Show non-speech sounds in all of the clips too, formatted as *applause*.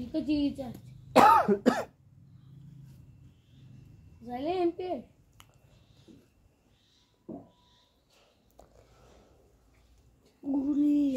*coughs* कचीचा झाले एम पे गुरी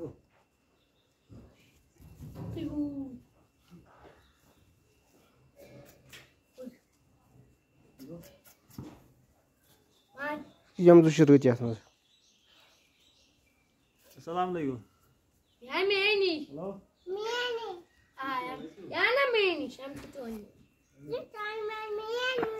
yun! यम दुसरी रुची असणार Assalamu alaikum. Ja, meni. Hello? Meni. Ah, ja. Ja, na meni. Sam tutoy. Ja, kan maar meni.